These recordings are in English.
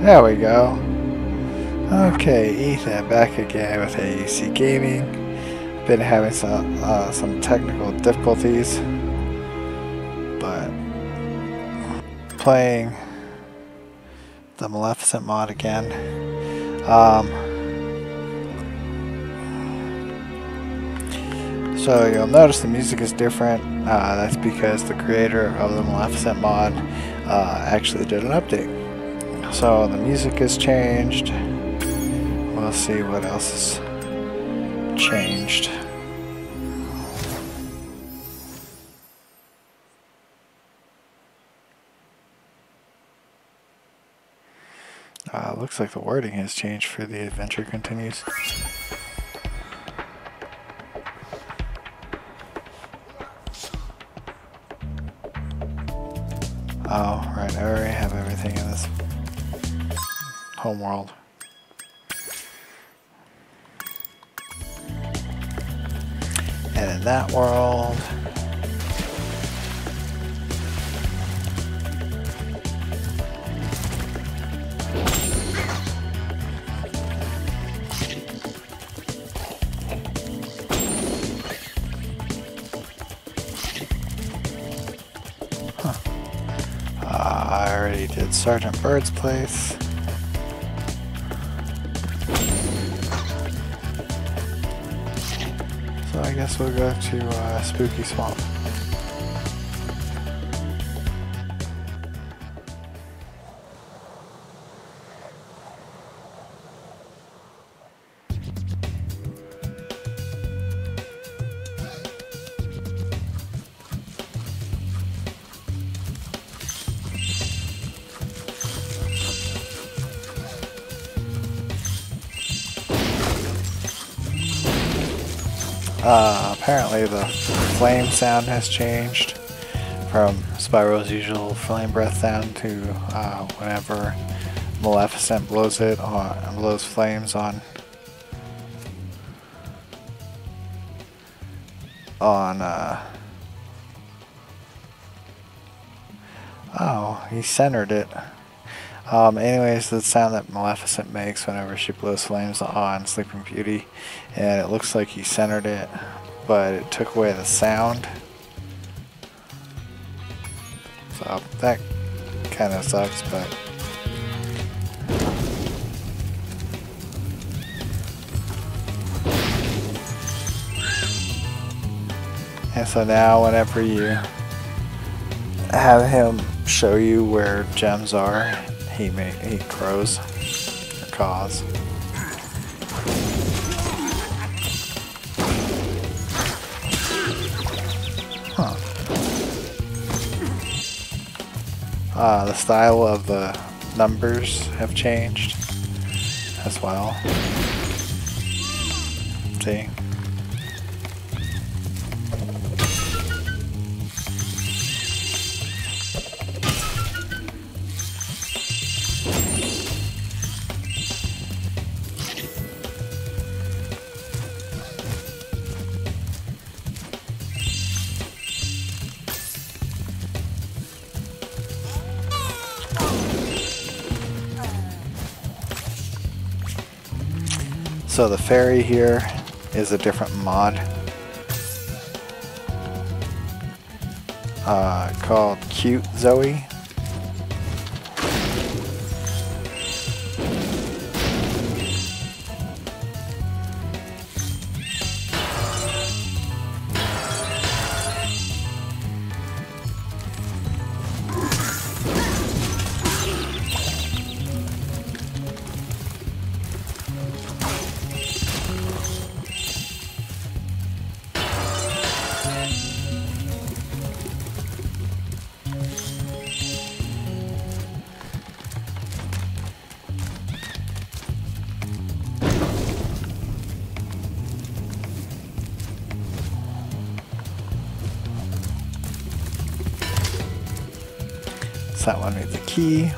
There we go. Okay, Ethan, back again with AUC Gaming. Been having some uh, some technical difficulties, but playing the Maleficent mod again. Um, so you'll notice the music is different. Uh, that's because the creator of the Maleficent mod uh, actually did an update. So the music has changed. We'll see what else has changed. Uh, looks like the wording has changed for the adventure continues. Oh, right, I already have everything in this homeworld. And in that world, I already did Sergeant Bird's place. Guess we'll go to uh, Spooky Swamp. Sound has changed from Spyro's usual flame breath sound to uh, whenever Maleficent blows it on blows flames on on uh Oh, he centered it. Um, anyways, the sound that Maleficent makes whenever she blows flames on Sleeping Beauty, and it looks like he centered it, but it took away the sound. So that kind of sucks, but. And so now, whenever you have him show you where gems are, he may he crows or caws. Uh, the style of the numbers have changed as well. See? So the fairy here is a different mod uh, called Cute Zoe. Key.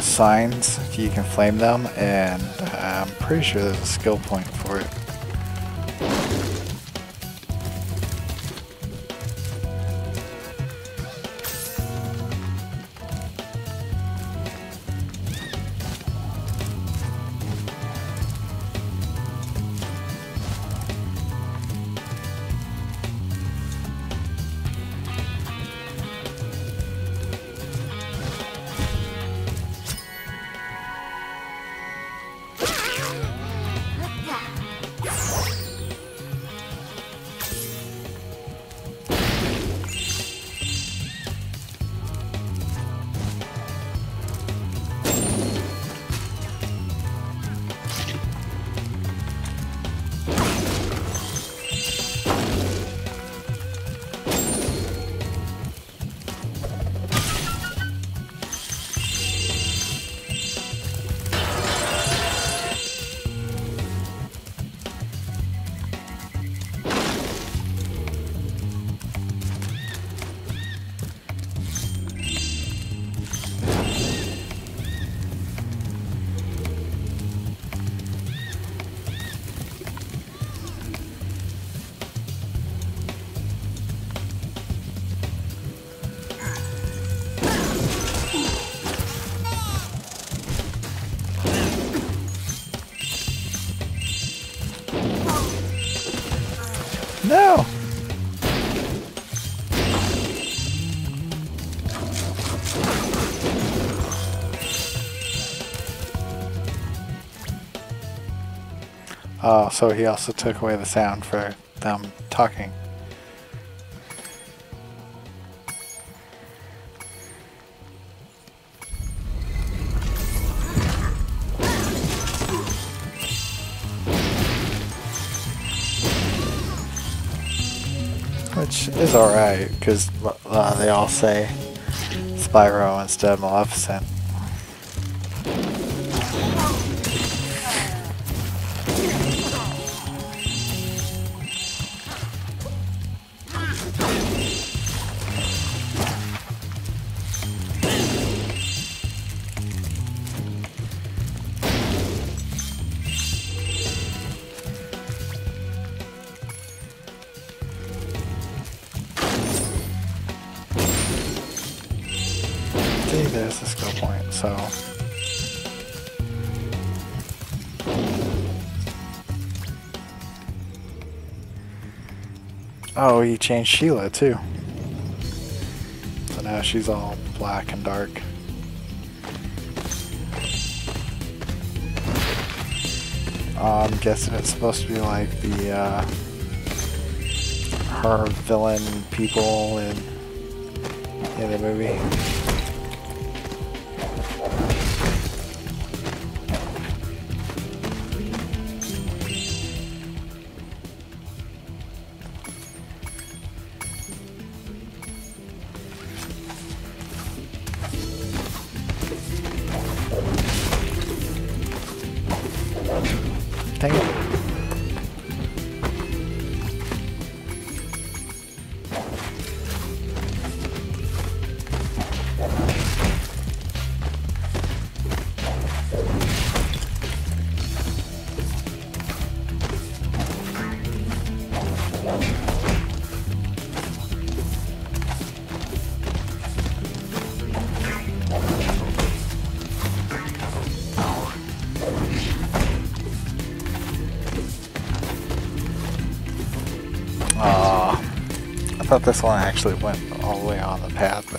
Signs you can flame them and I'm pretty sure there's a skill point for it. So he also took away the sound for them talking. Which is alright, because uh, they all say Spyro instead of Maleficent. Oh, he changed Sheila too. So now she's all black and dark. Uh, I'm guessing it's supposed to be like the, uh, her villain people in, in the movie. Thought this one actually went all the way on the path,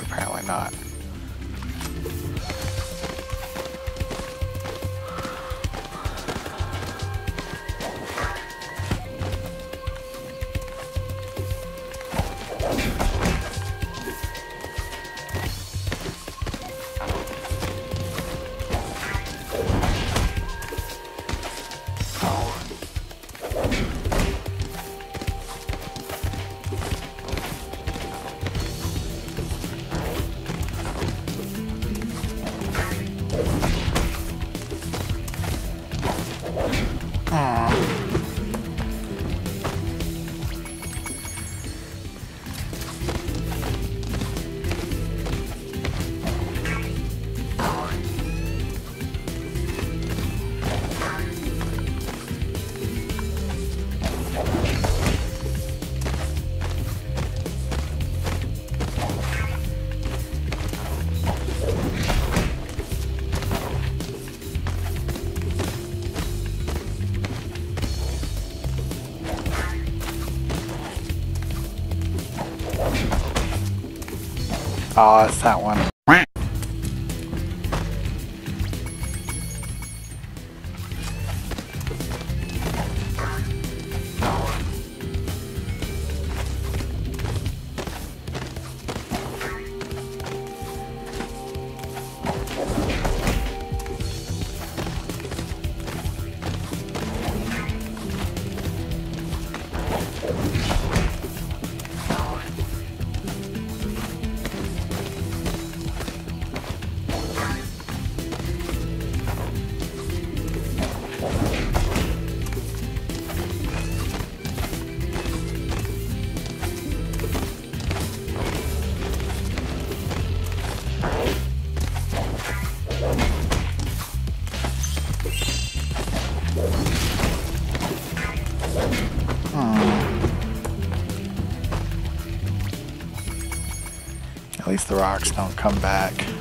Oh, it's that one. The rocks don't come back.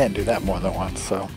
Can't do that more than once, so.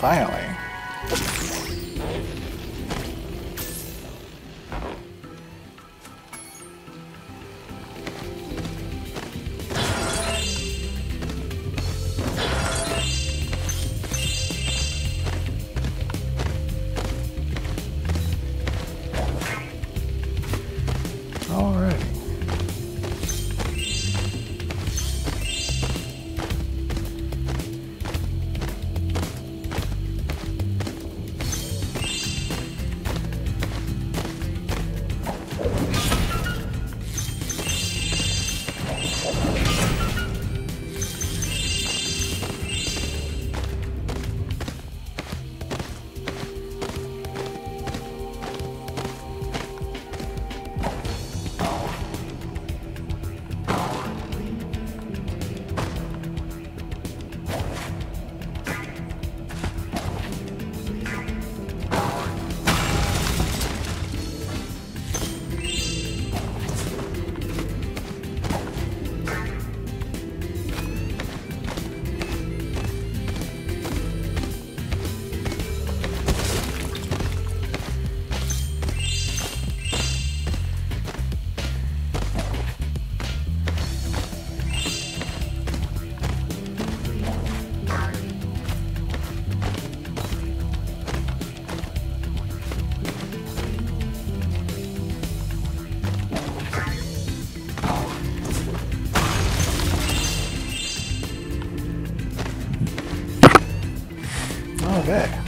Finally. Okay.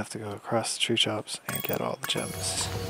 Have to go across the tree tops and get all the gems.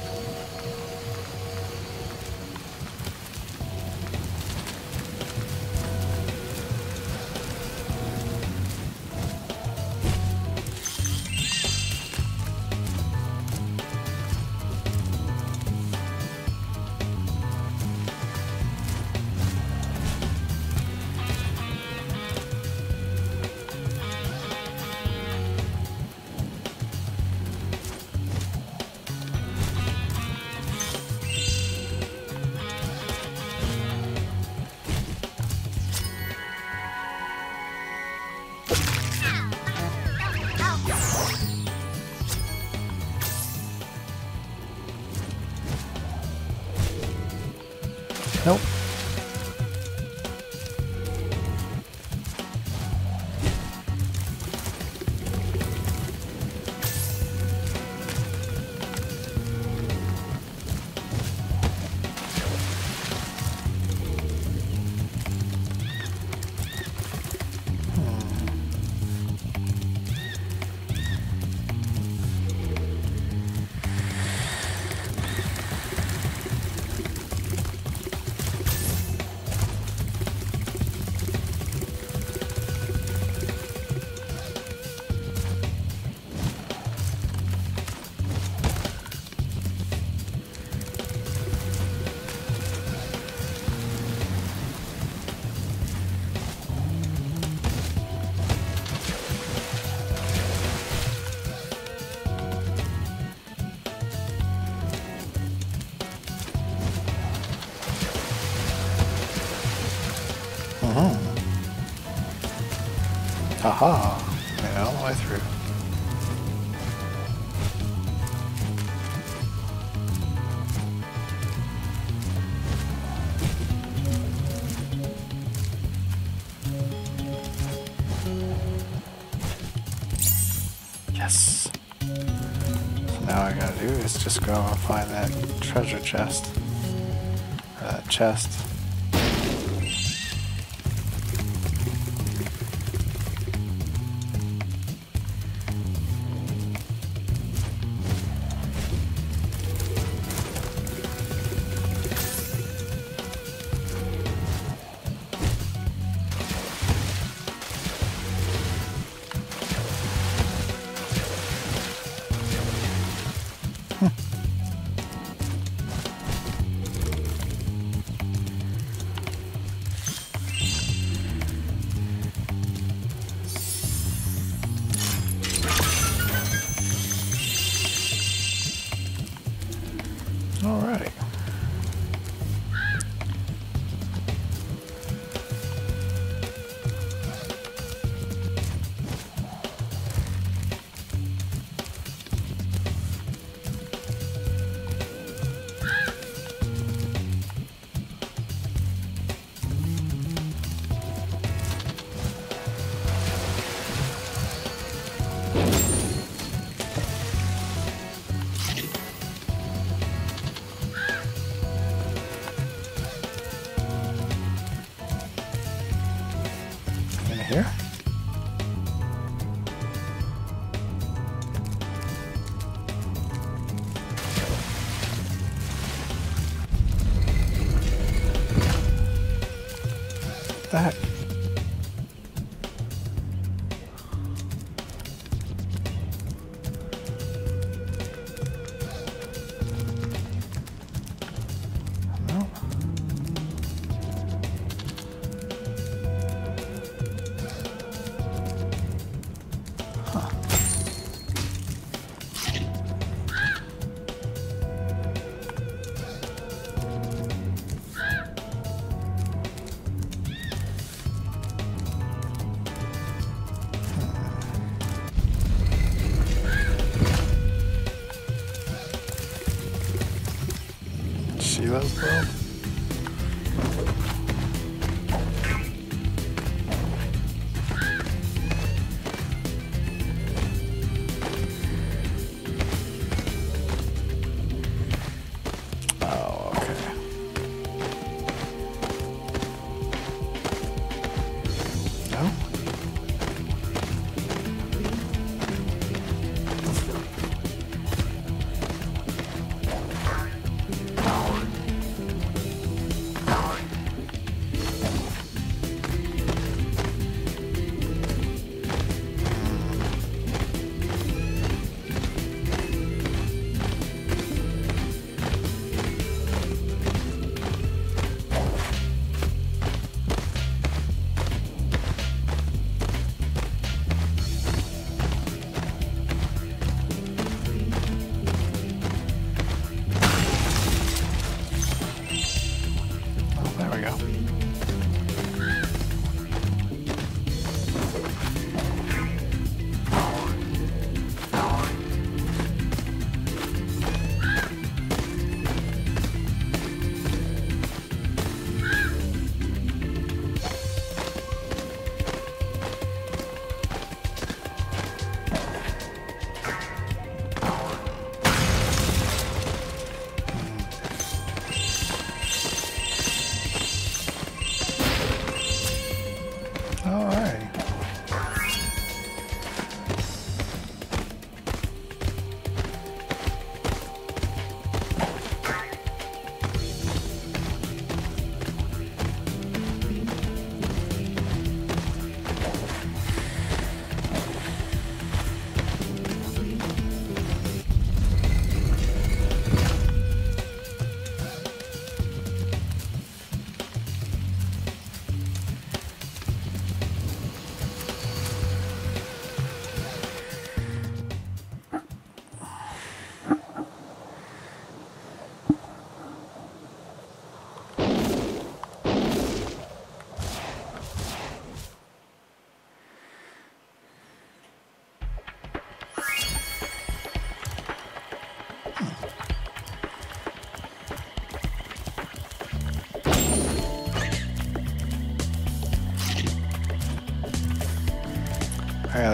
Made it all the way through. Yes. So now I gotta do is just go and find that treasure chest. Or that chest. World?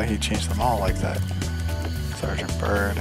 He changed them all like that. Sergeant Byrd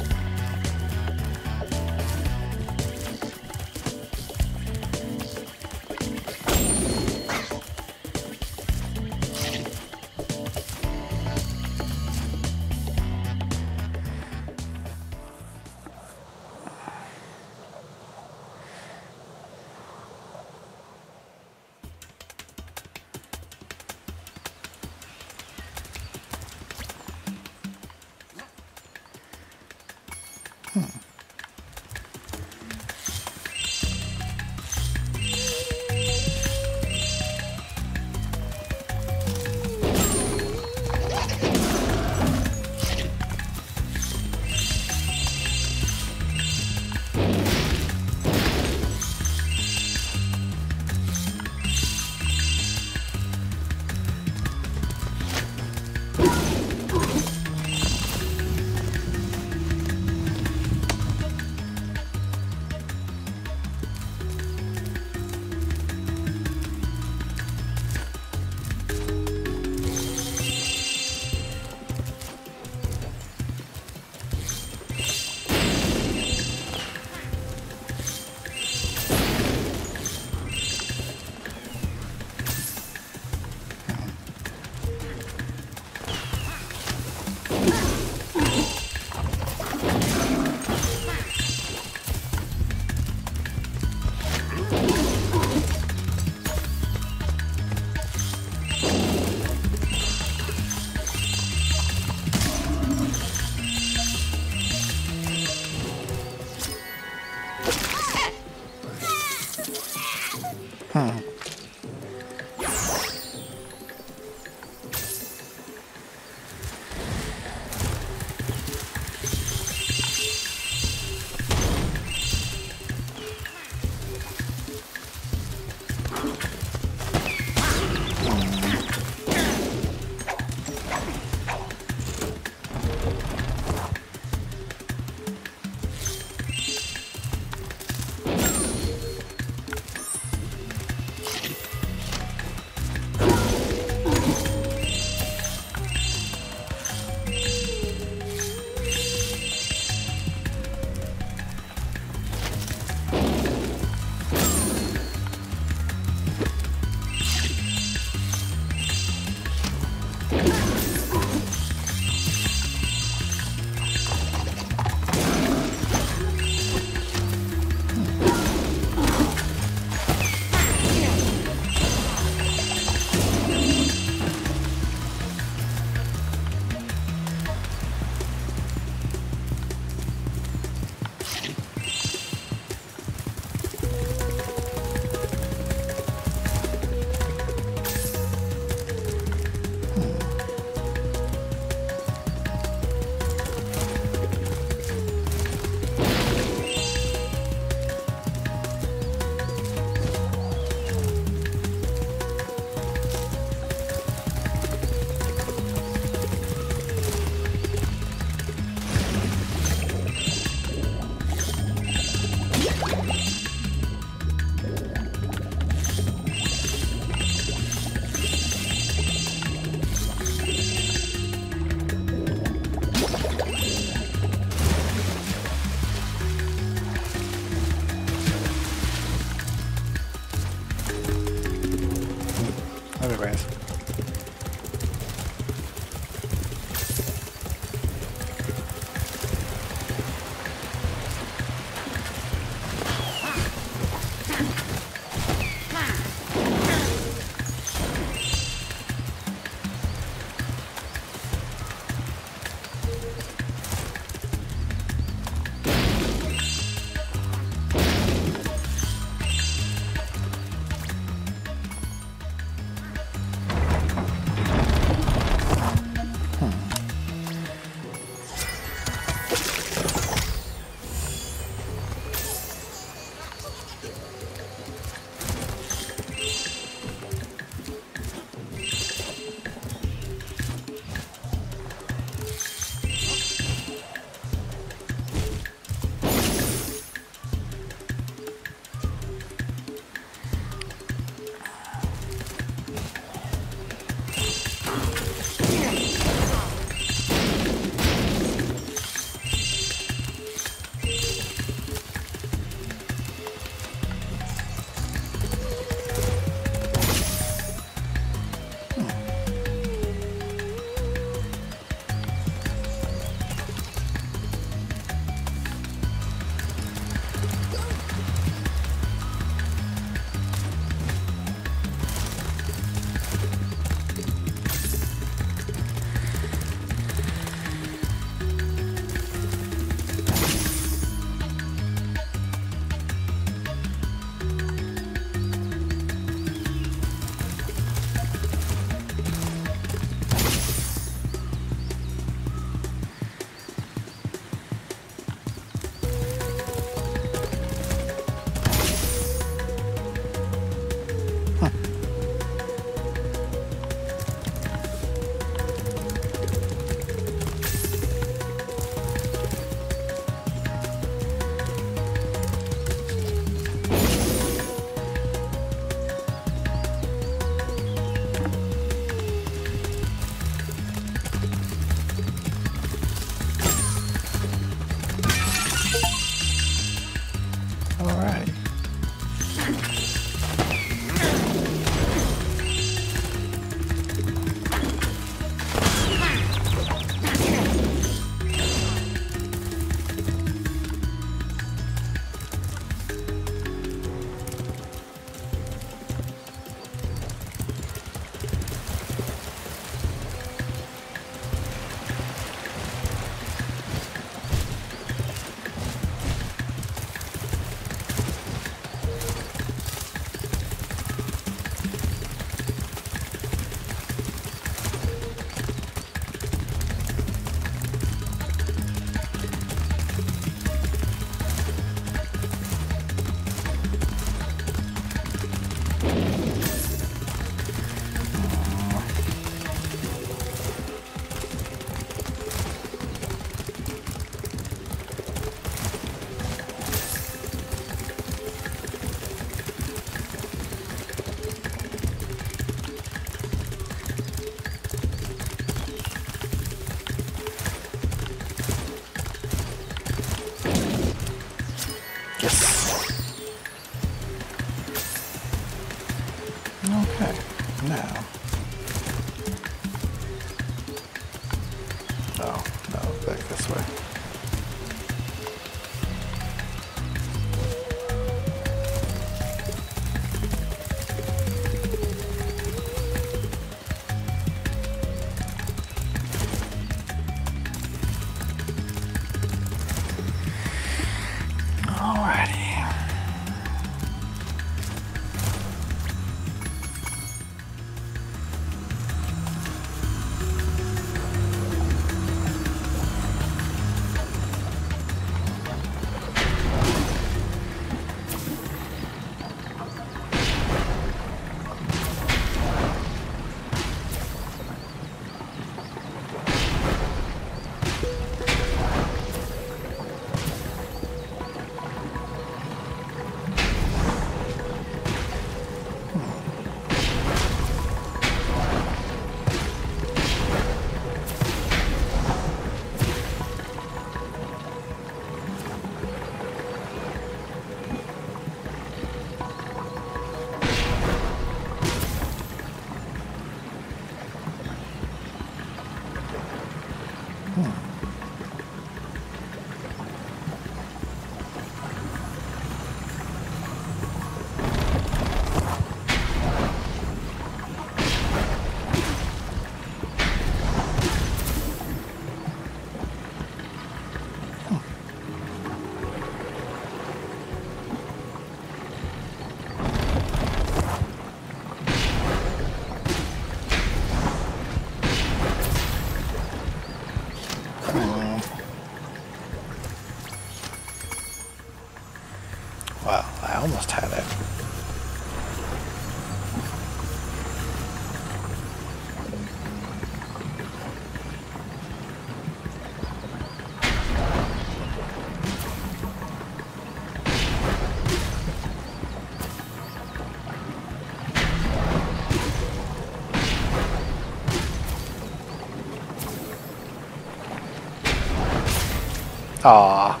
Aw. Well,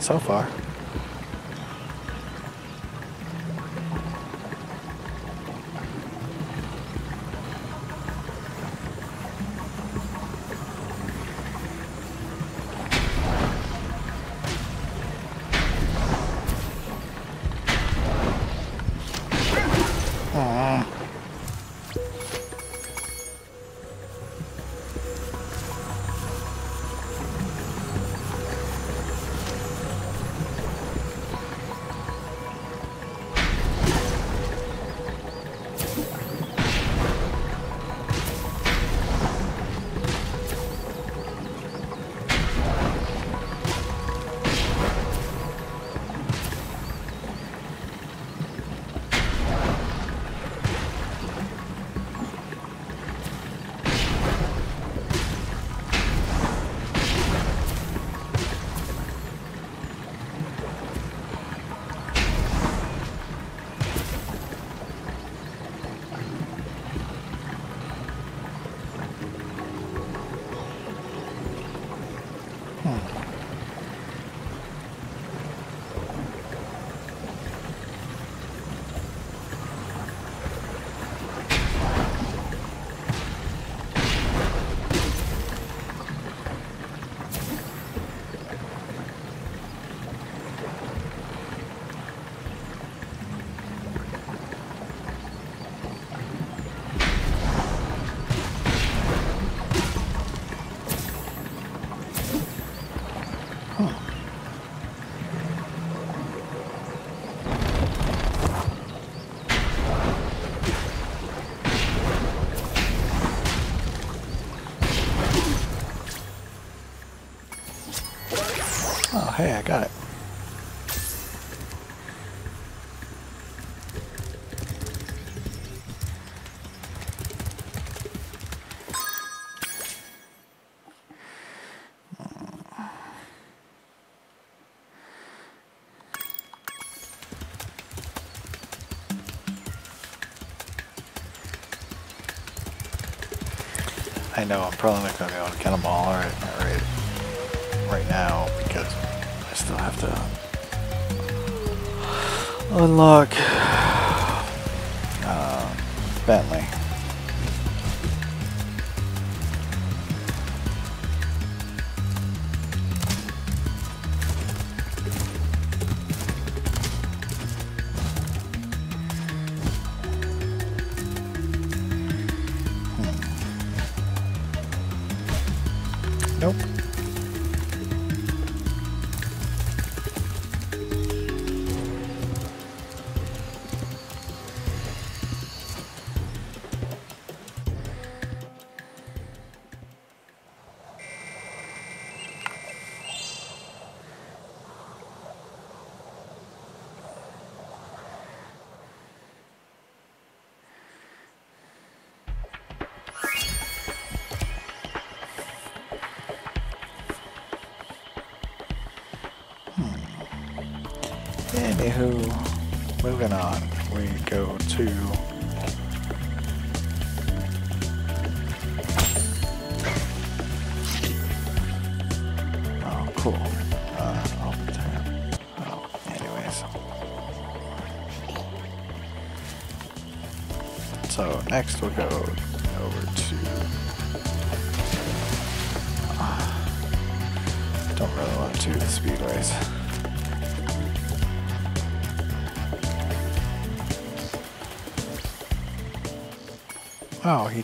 so far. Oh, hey, I got it. I know I'm probably not going to be able to get them all right, right, right now because still have to unlock uh, Bentley.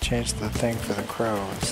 He changed the thing for the crow and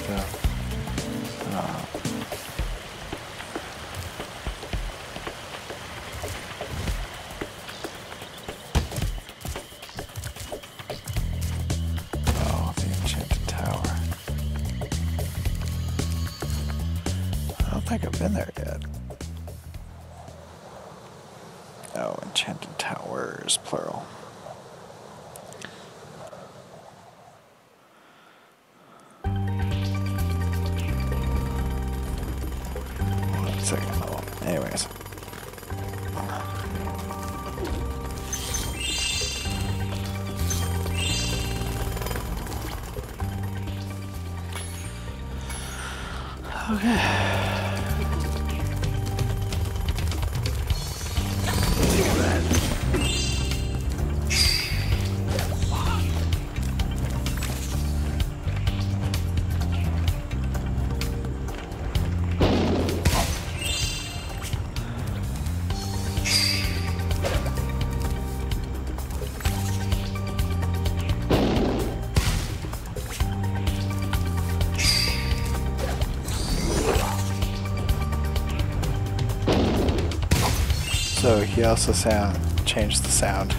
he also sound changed the sound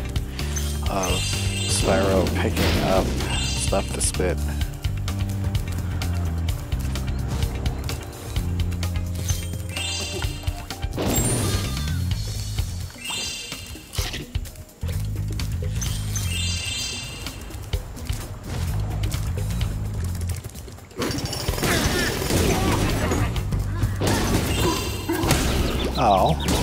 of Spyro picking up stuff to spit. Oh.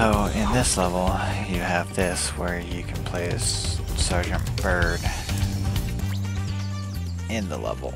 So in this level, you have this where you can play as Sergeant Byrd in the level.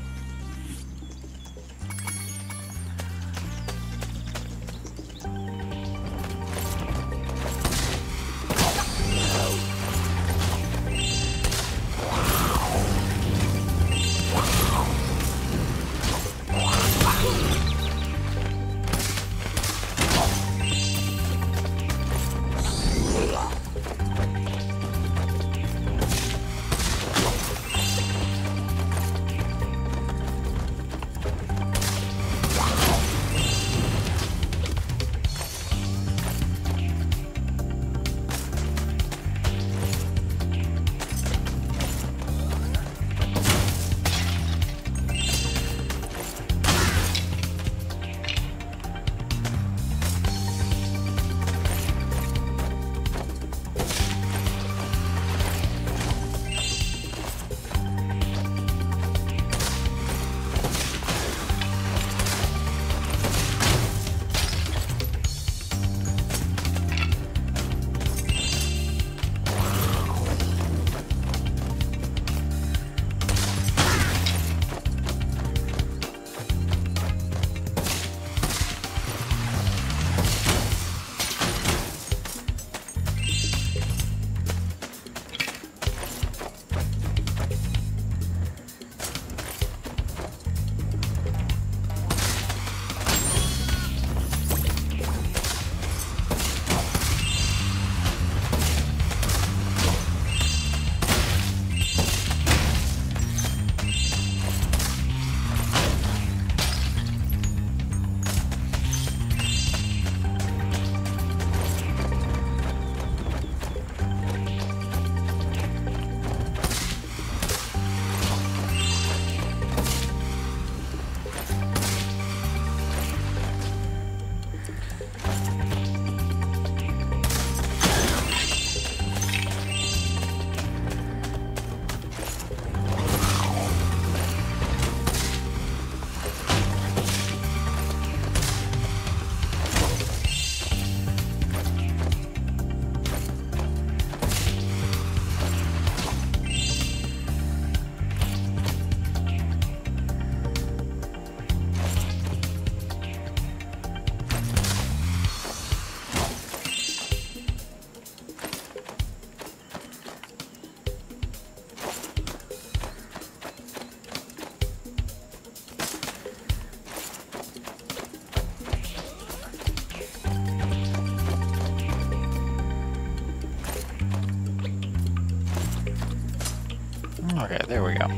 There we go.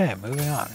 Okay, moving on.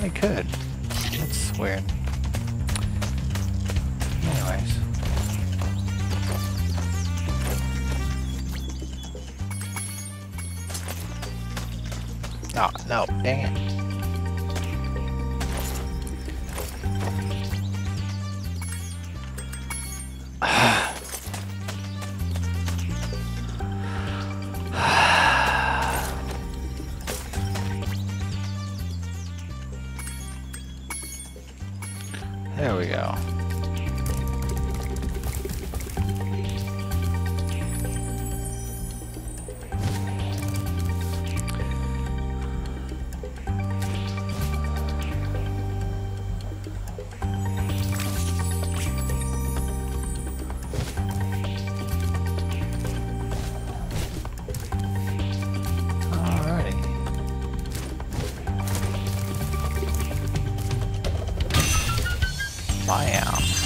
He could. Wow.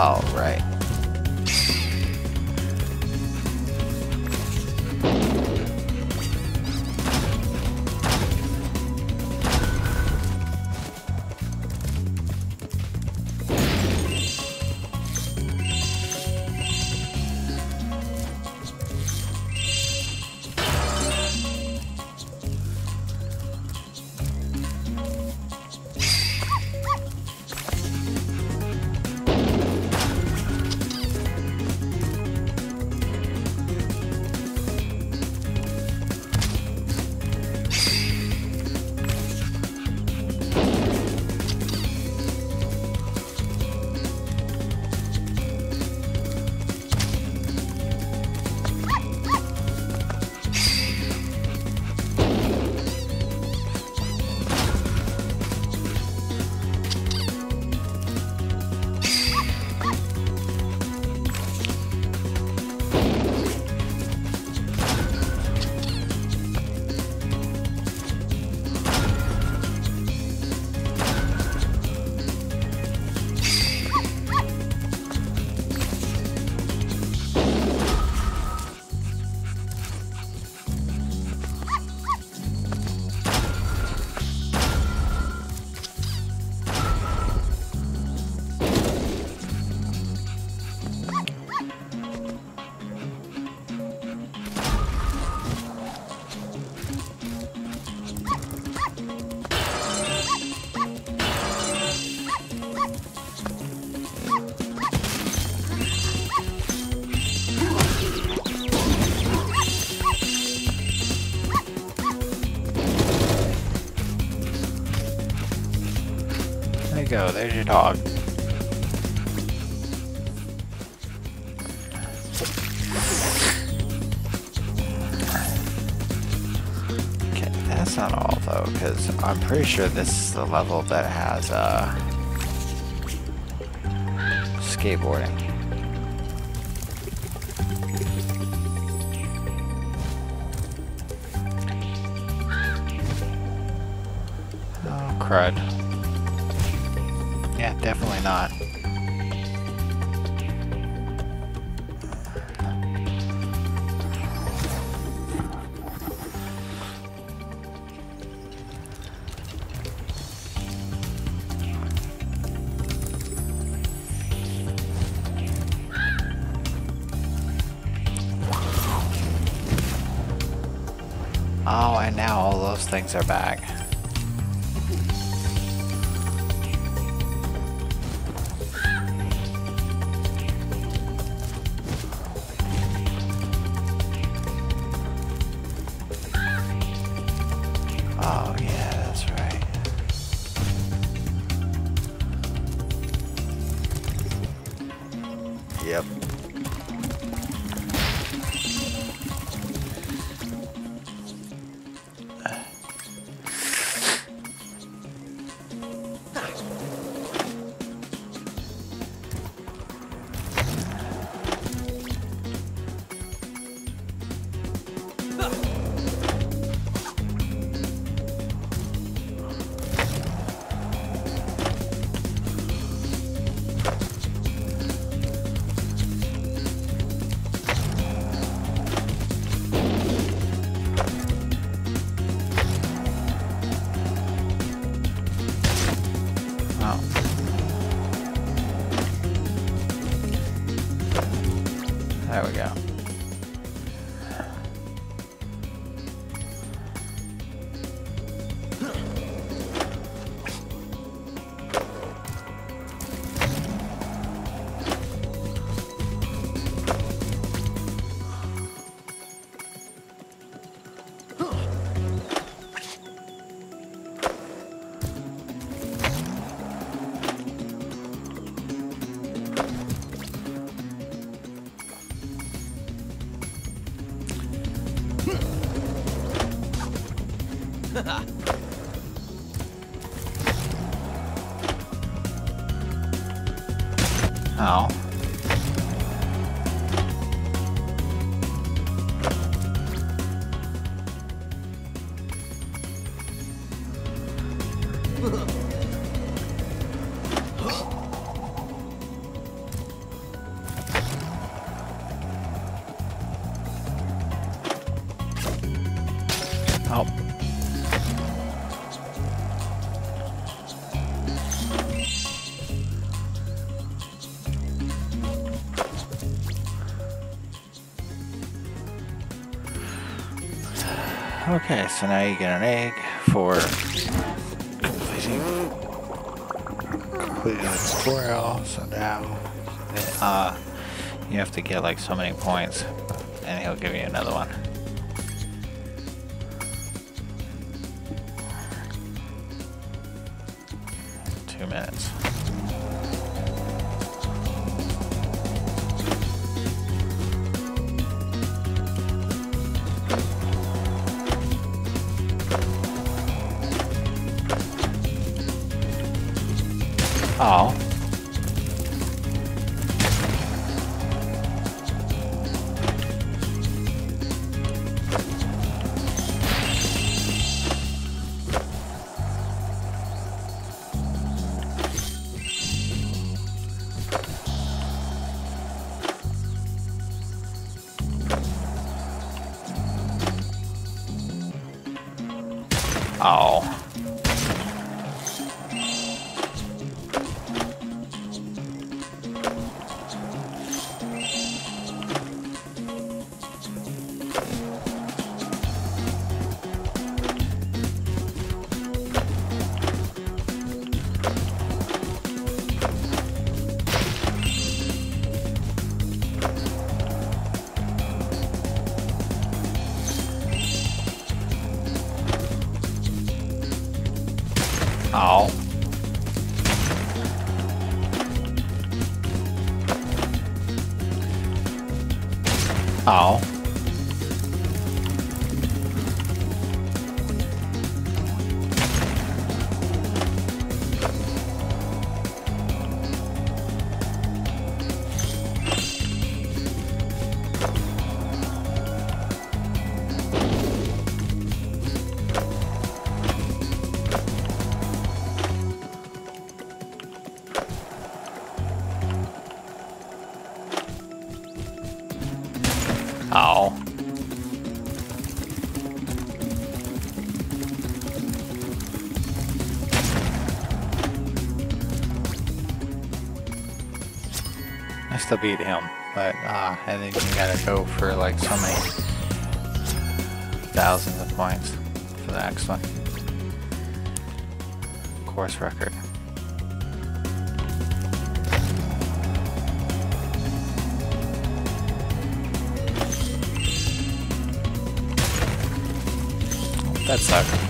Oh, right. There's your dog. Okay, that's not all though, because I'm pretty sure this is the level that has uh, skateboarding. Oh, crud. Are back. Okay, so now you get an egg for completing, completing the tutorial. So now uh, you have to get like so many points and he'll give you another one. I still beat him, but uh, and then you gotta go for like so many thousands of points for the next one. Course record. That sucked.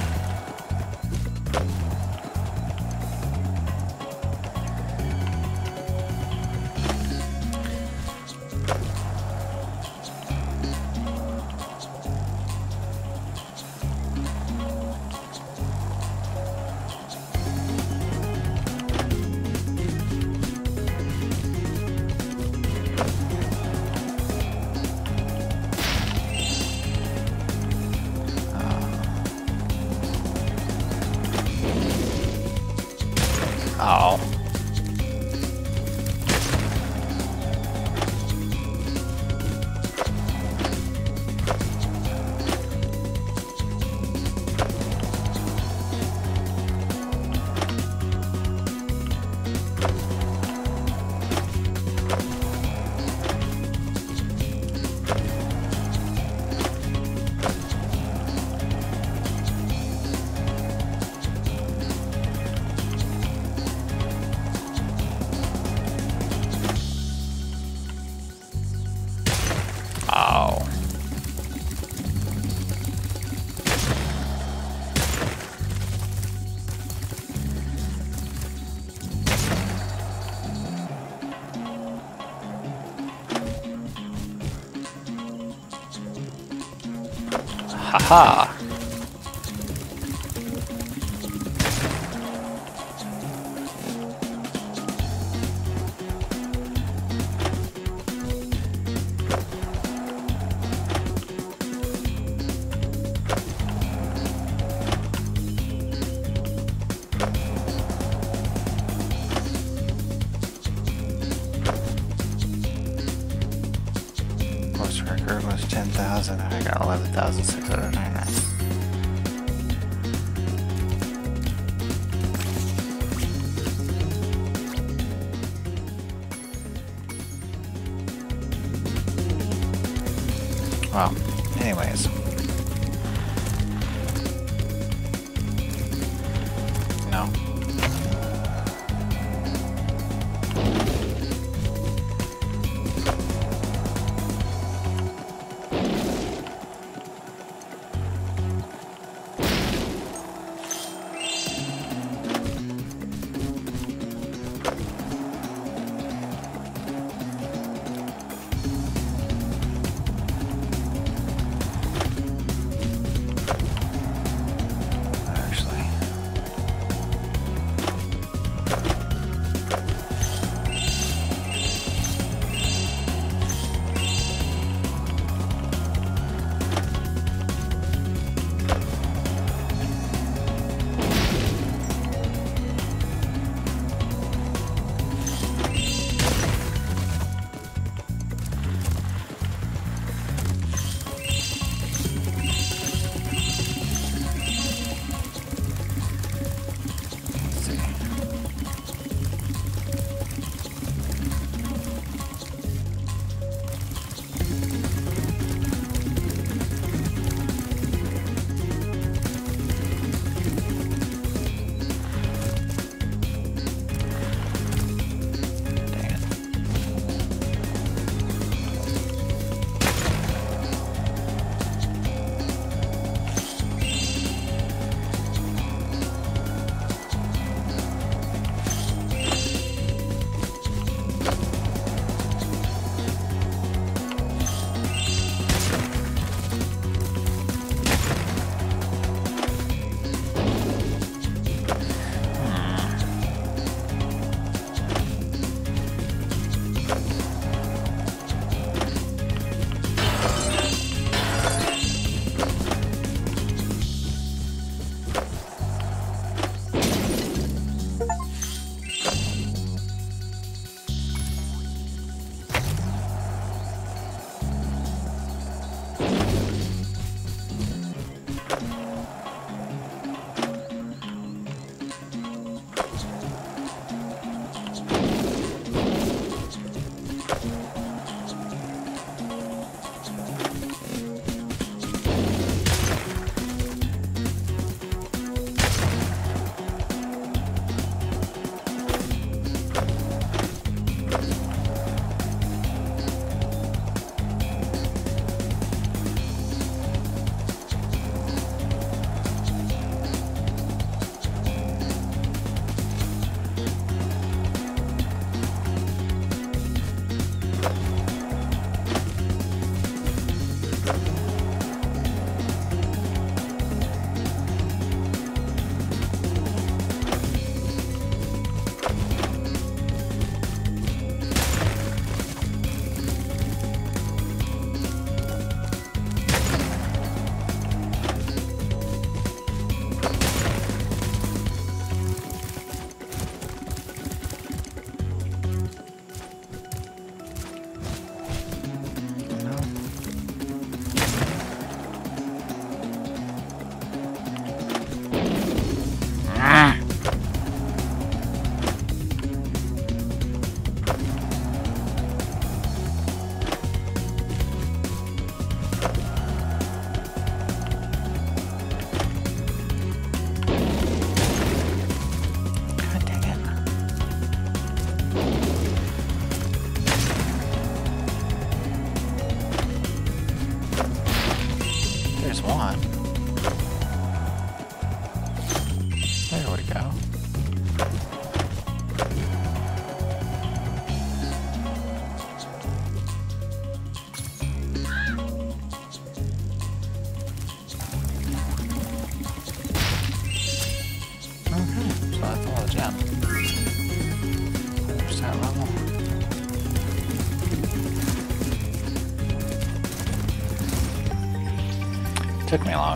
Took me a long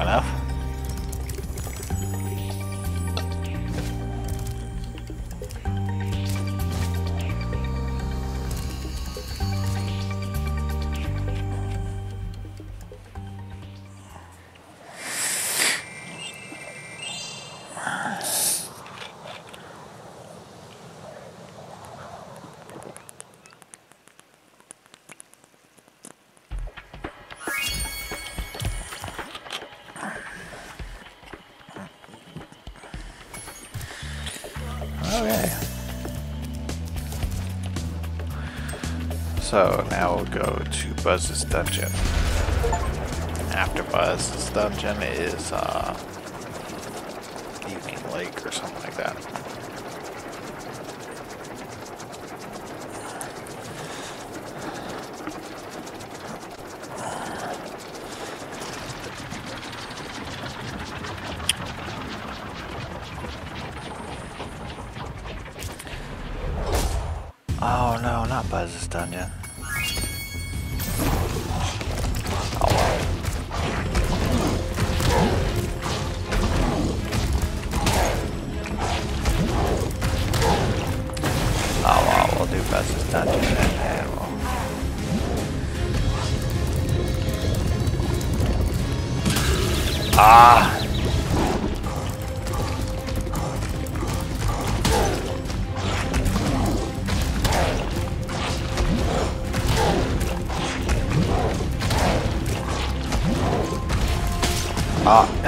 So now we'll go to Buzz's dungeon. After Buzz's dungeon is uh, Evening Lake or something like that. Oh no, not Buzz's dungeon.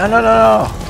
Ah, no, no, no,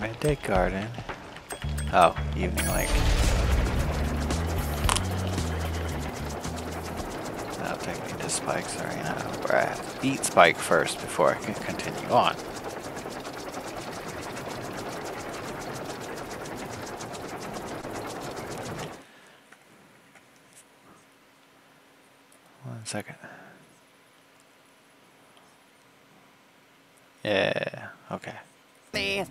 midday garden. Oh, evening lake. That'll take me to Spike's arena, where I have to beat Spike first before I can continue on. One second. Yeah, okay. Me.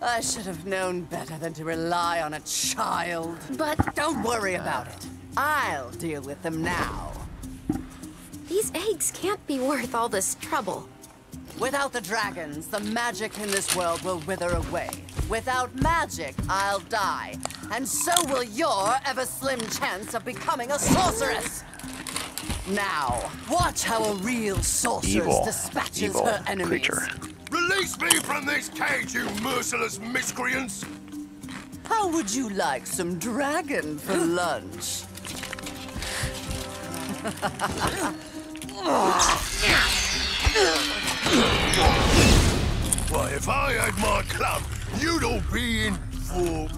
I should have known better than to rely on a child. But Don't worry about it. I'll deal with them now. these eggs can't be worth all this trouble. Without the dragons, the magic in this world will wither away. Without magic, I'll die. And so will your ever slim chance of becoming a sorceress. Now, watch how a real sorceress Evil, dispatches evil her enemies. creature. Release me from this cage, you merciless miscreants! How would you like some dragon for lunch? Why, if I had my club, you'd all be in for...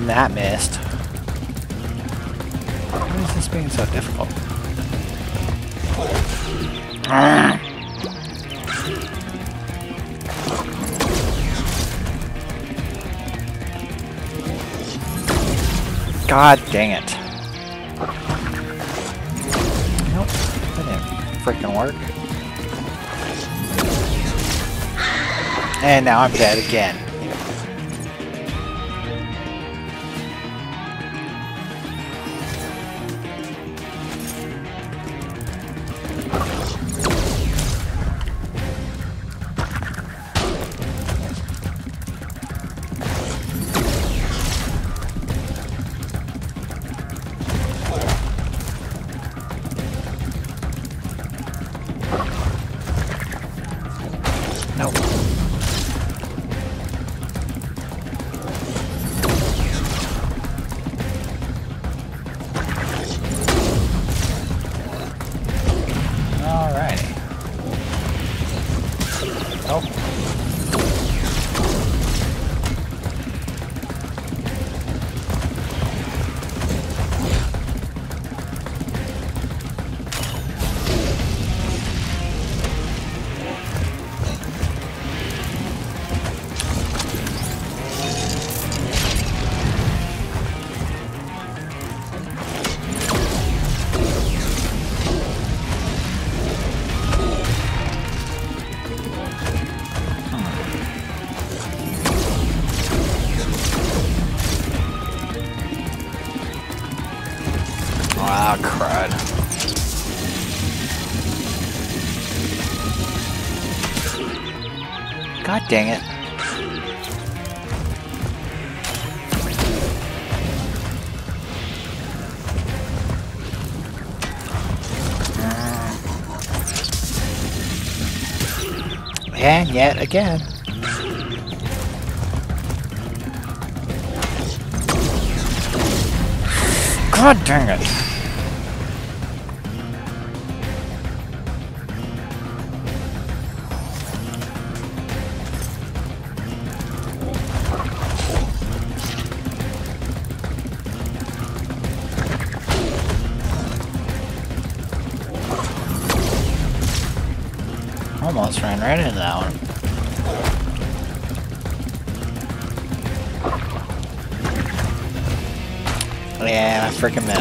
Then that missed. Why is this being so difficult? God dang it. Nope, that didn't freaking work. And now I'm dead again. Ah, crud. God dang it. And yet again. God dang it. Freaking missed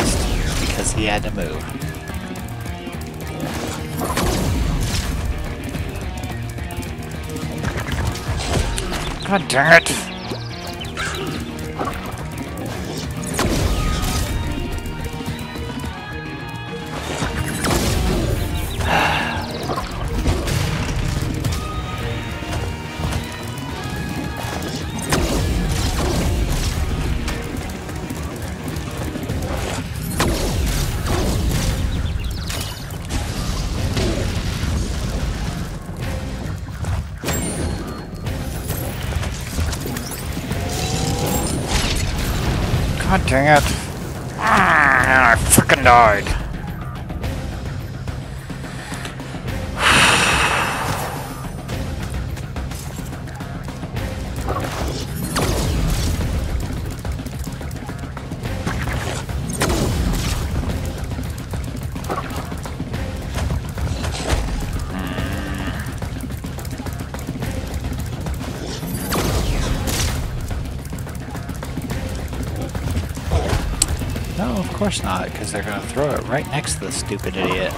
dang it. Ah, I freaking died. Course not, because they're going to throw it right next to the stupid idiot.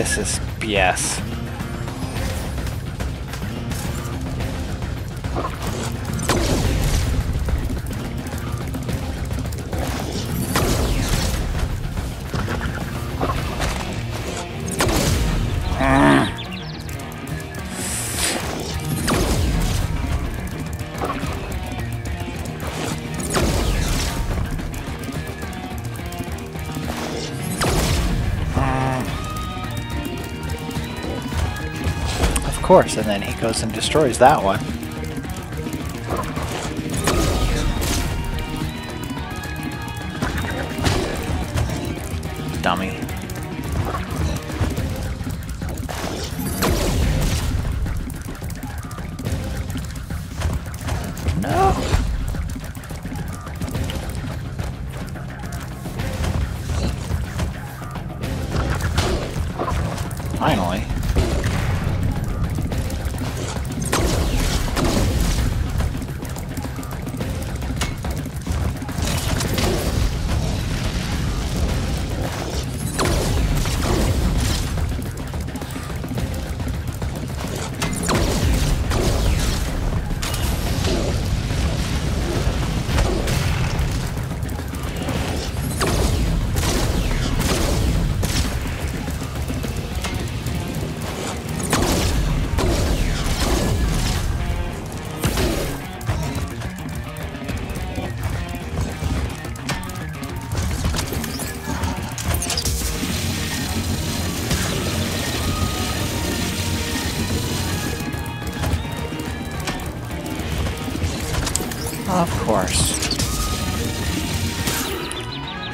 This is BS. Course, and then he goes and destroys that one.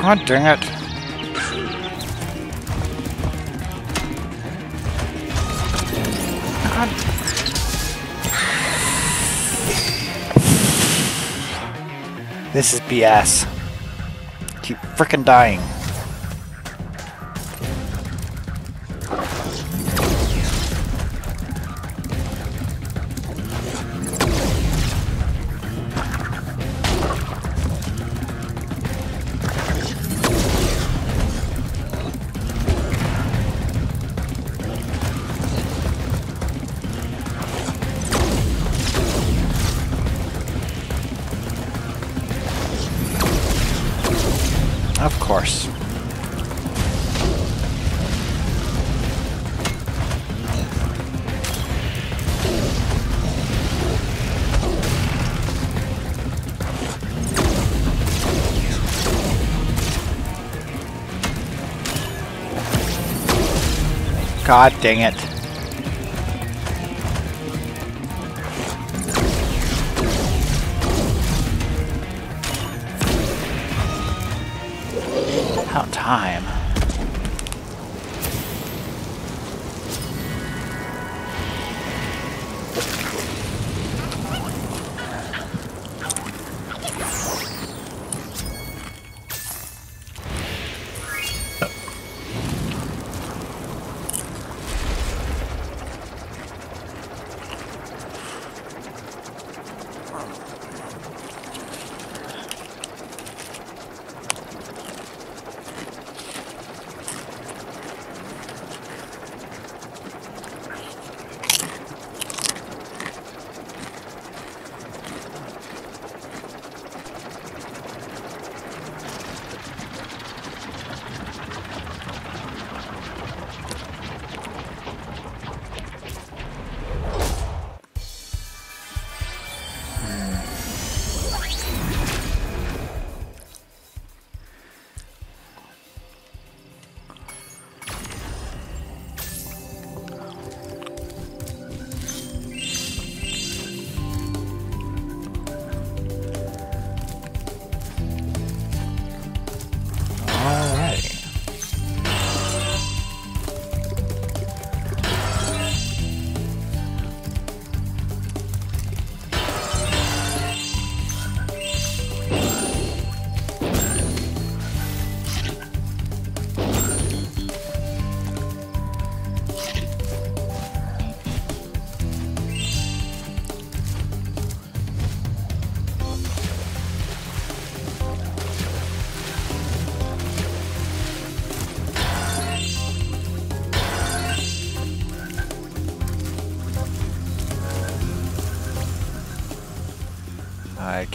God dang it. God. This is BS. Keep frickin' dying. God dang it.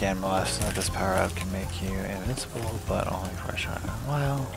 Again, molesting this power up can make you invincible, but only for a short while.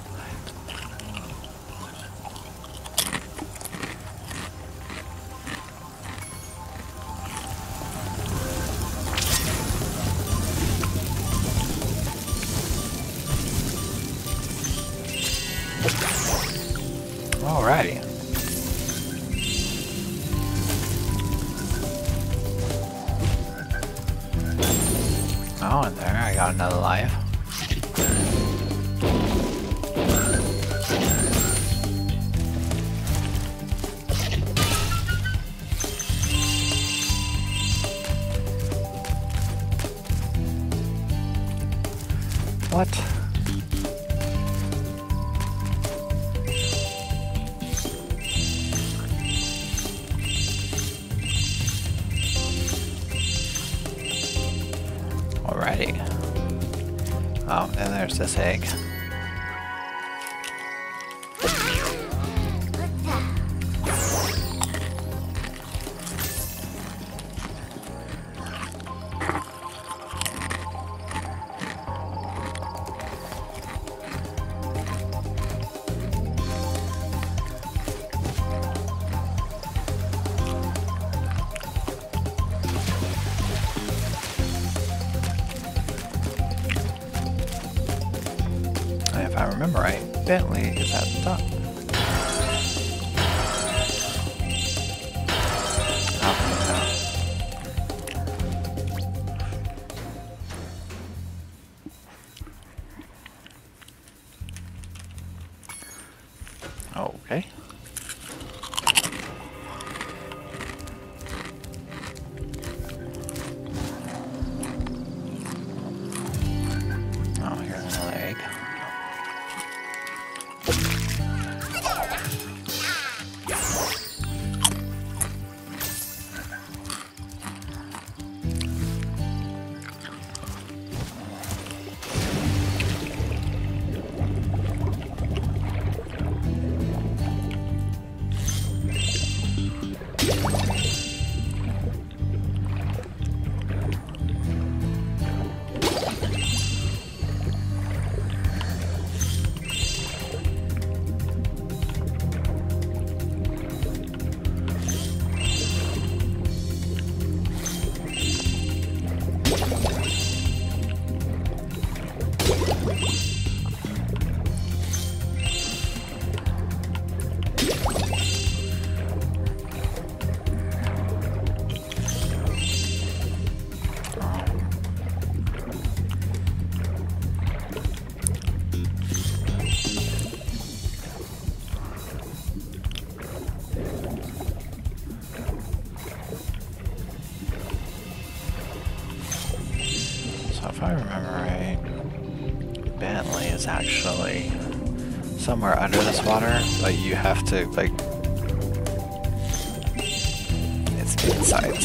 Oh, actually somewhere under this water, but you have to like it's inside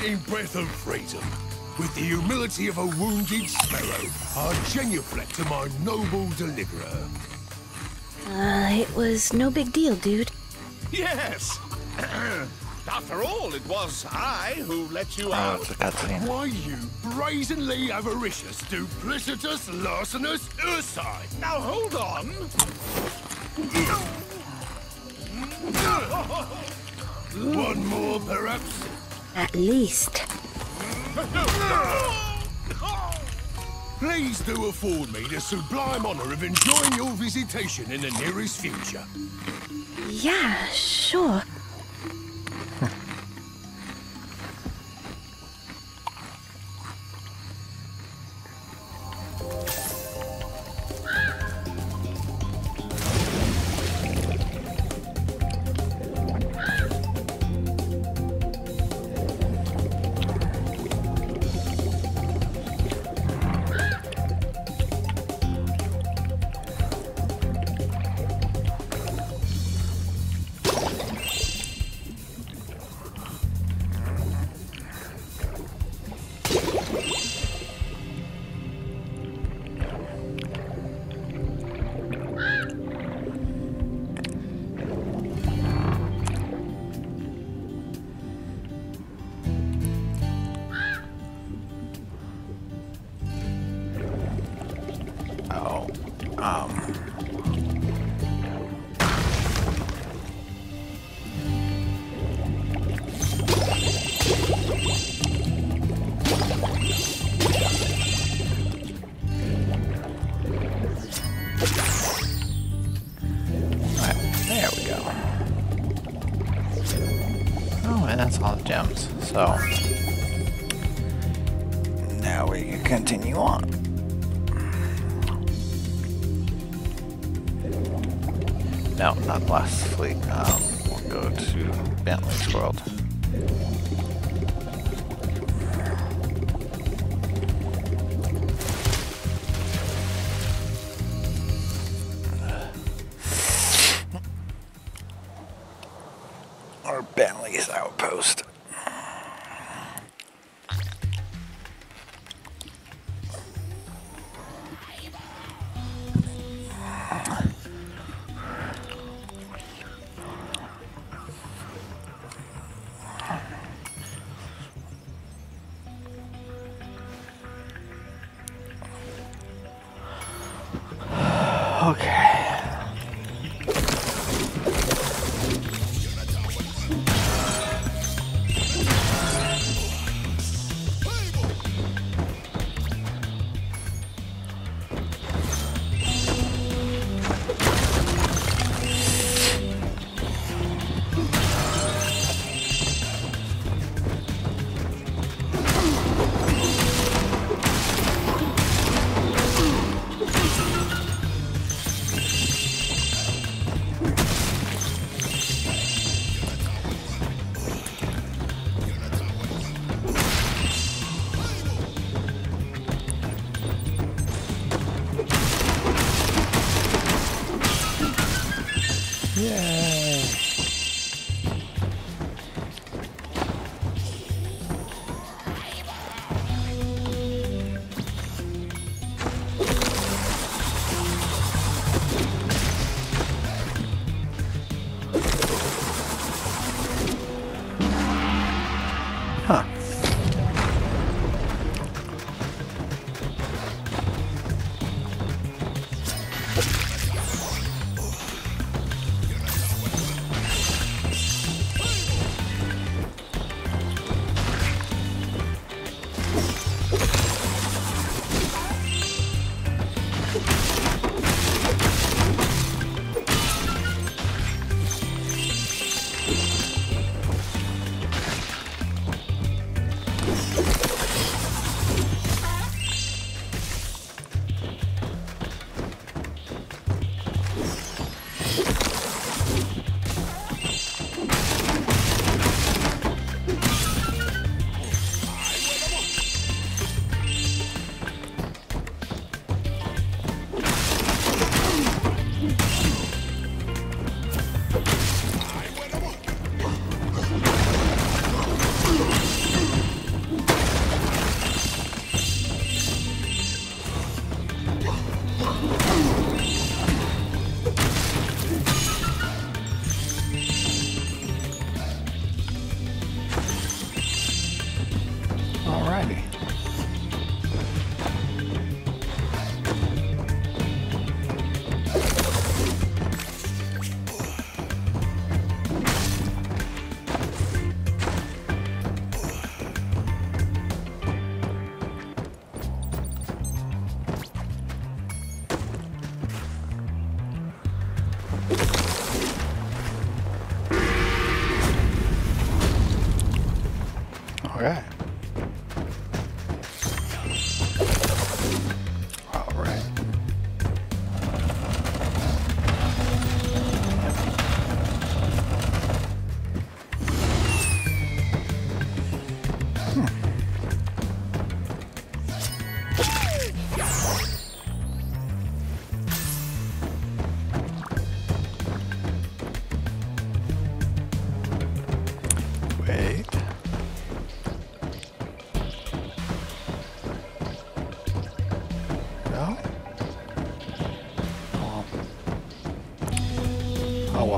rejuvenating breath of freedom. With the humility of a wounded sparrow, I genuflect to my noble deliverer. Uh, it was no big deal, dude. Yes. After all, it was I who let you Oh, out. it's. Why you brazenly avaricious, duplicitous, larcenous Ursine? Now hold on. One more, perhaps? At least. Please do afford me the sublime honor of enjoying your visitation in the nearest future. Yeah, sure.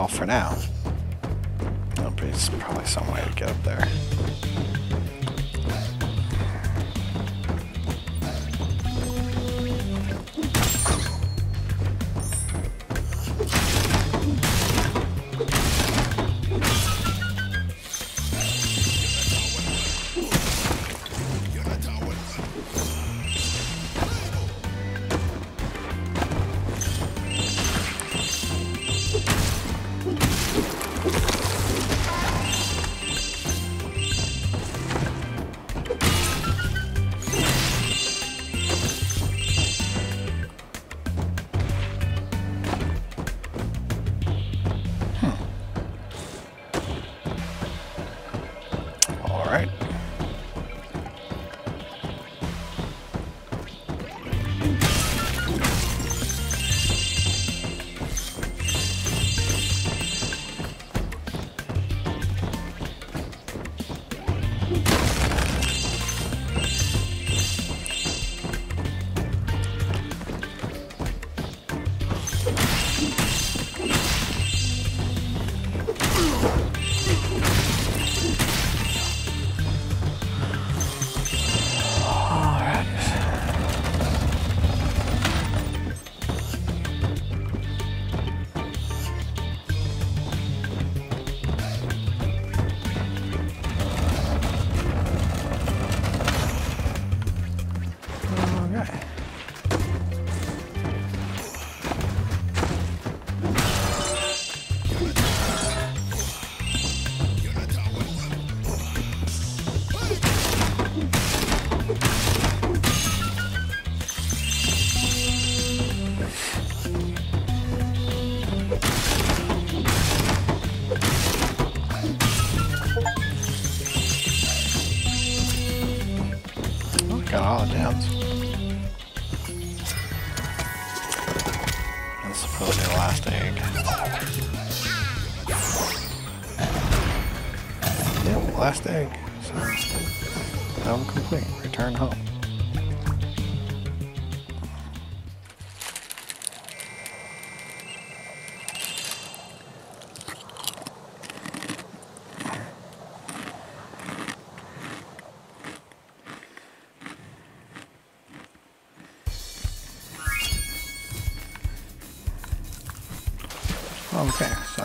all for now.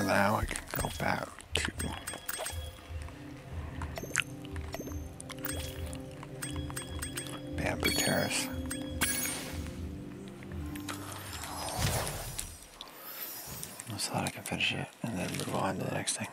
now I can go back to Bamboo Terrace. So that I can finish it and then move on to the next thing.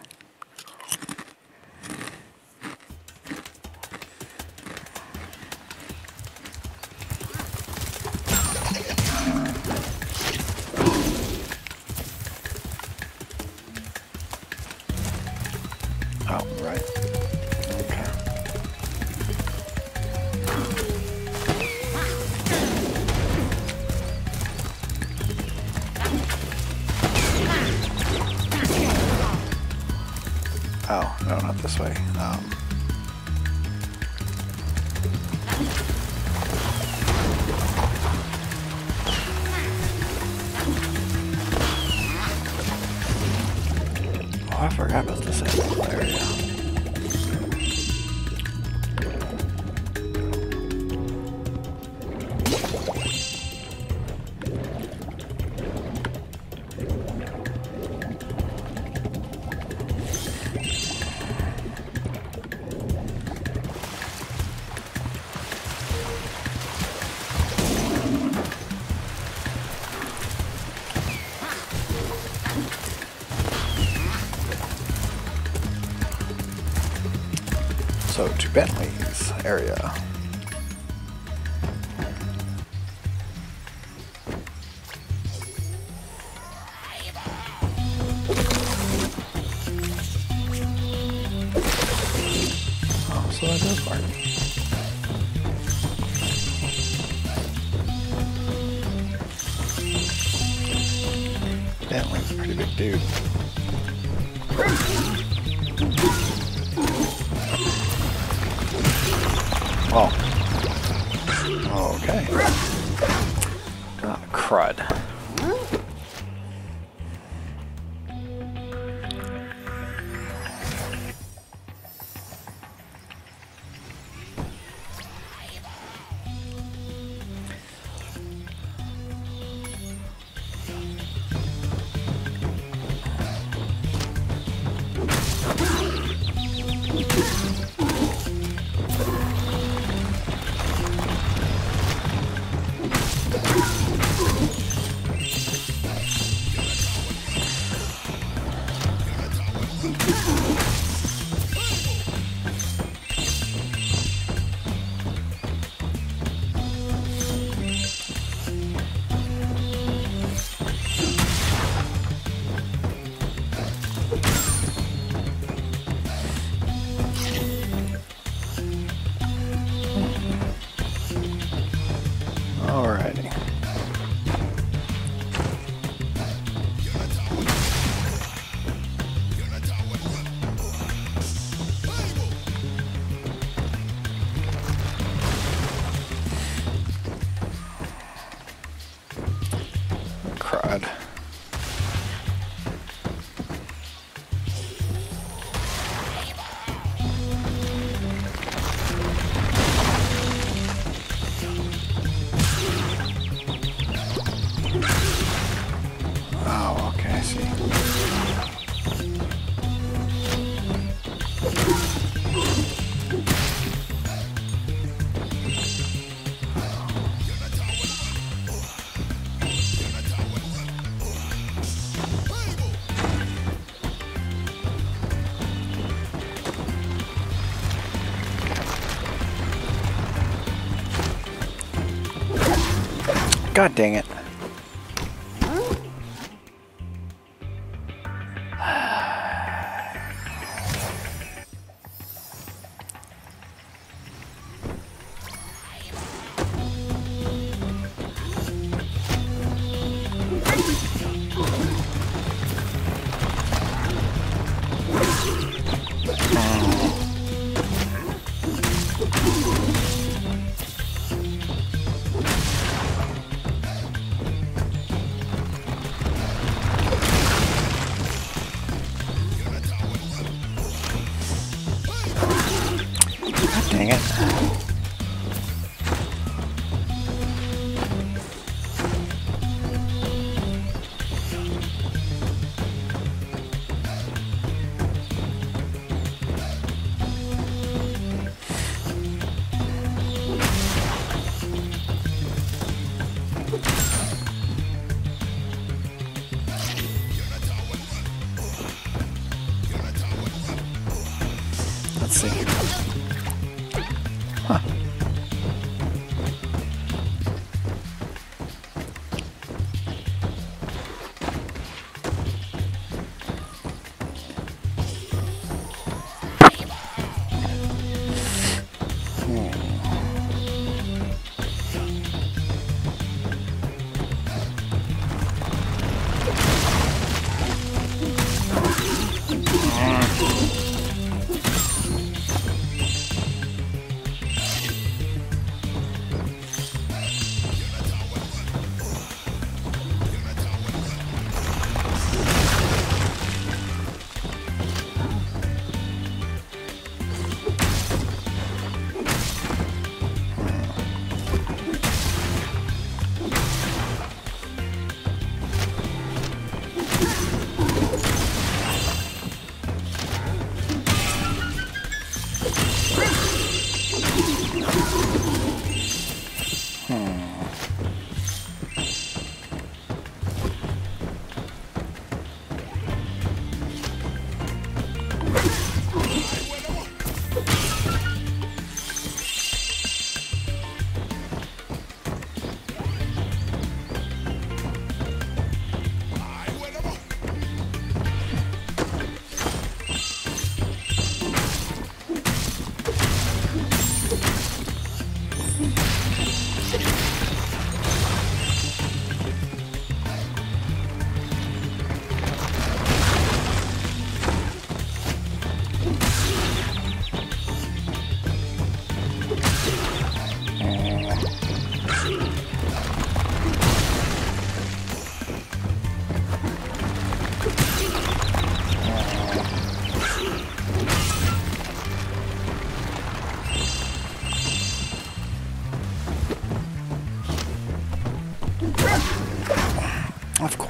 God dang it.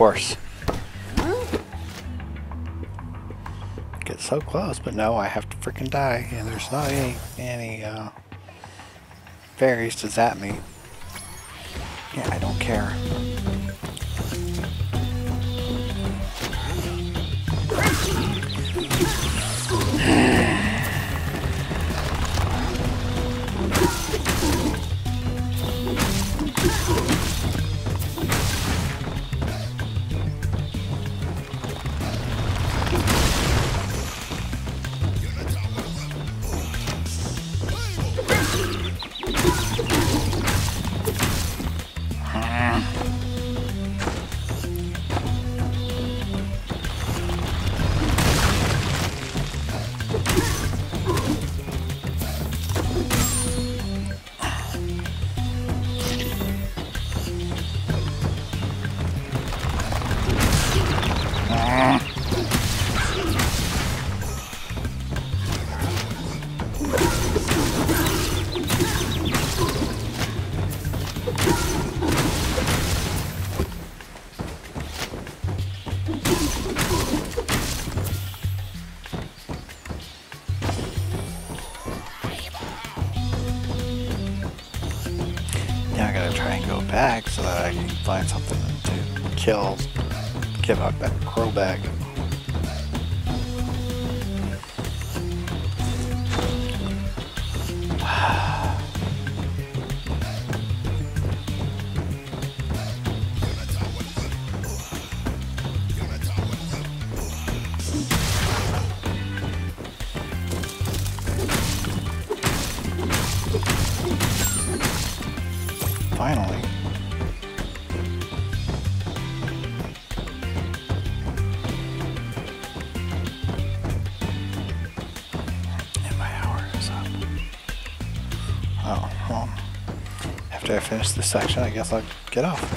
course. Get so close, but no, I have to freaking die. And there's not any, any uh, fairies to zap me. finish this section, I guess I'll get off.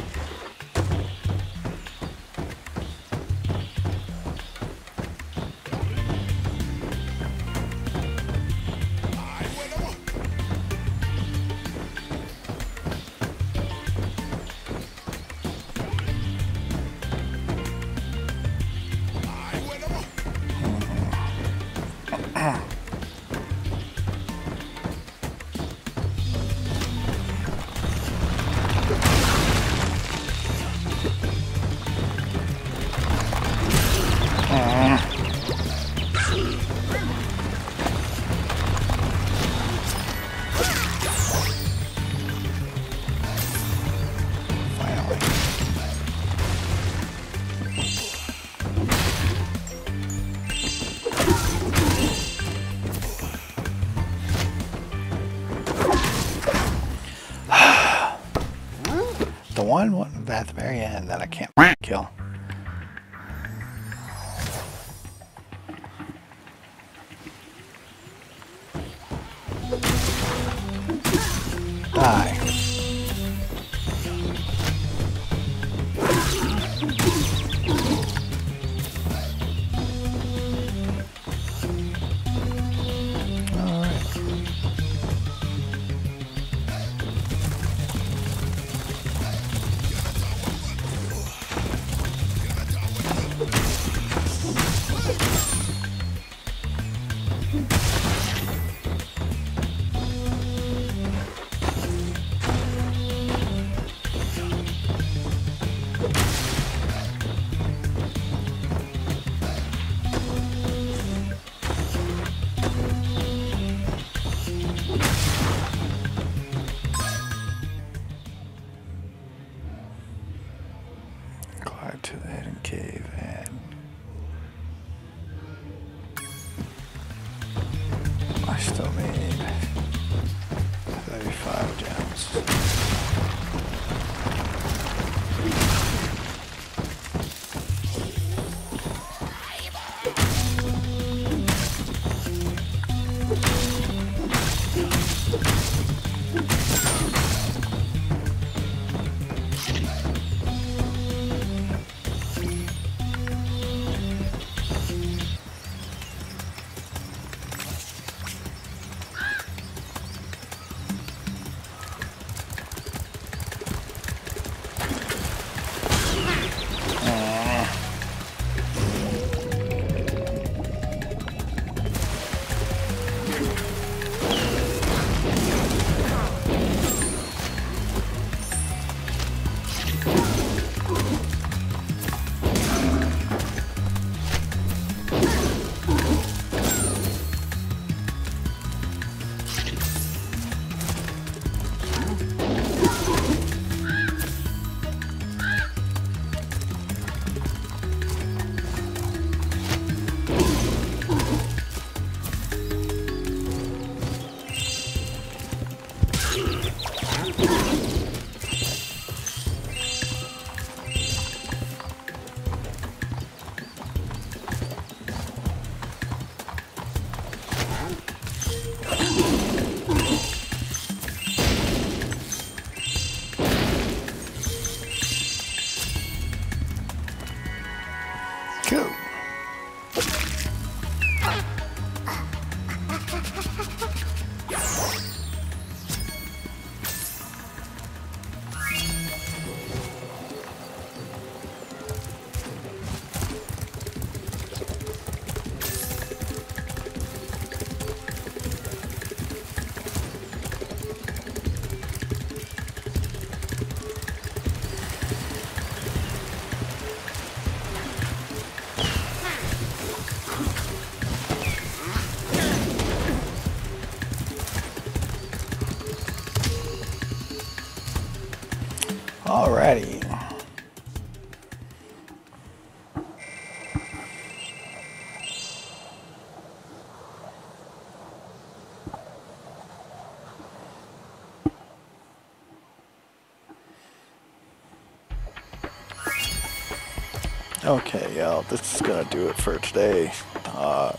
Okay, y'all, this is gonna do it for today. Uh,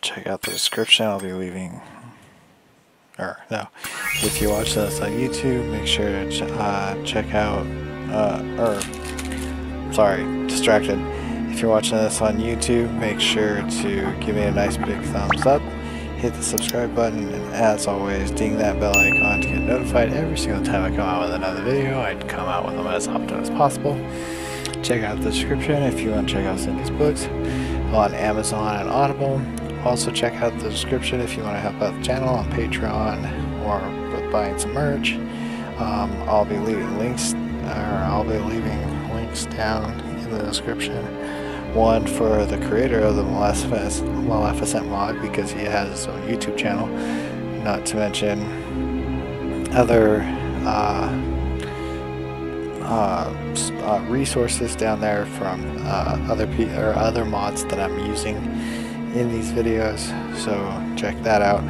check out the description. I'll be leaving. Or no, if you watch this on YouTube, make sure to ch uh, check out. Uh, or sorry, distracted. If you're watching this on YouTube, make sure to give me a nice big thumbs up. Hit the subscribe button, and as always, ding that bell icon to get notified every single time I come out with another video. I'd come out with them as often as possible. Check out the description if you want to check out Cindy's books on Amazon and Audible. Also check out the description if you want to help out the channel on Patreon or with buying some merch. Um, I'll be leaving links, or I'll be leaving links down in the description. One for the creator of the Maleficent, Maleficent mod because he has his own YouTube channel. Not to mention other uh, uh, uh, resources down there from uh, other or other mods that I'm using in these videos. So check that out.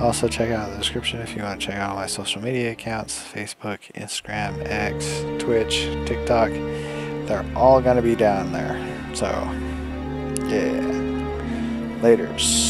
Also check out the description if you want to check out my social media accounts: Facebook, Instagram, X, Twitch, TikTok. They're all gonna be down there. So yeah, later's.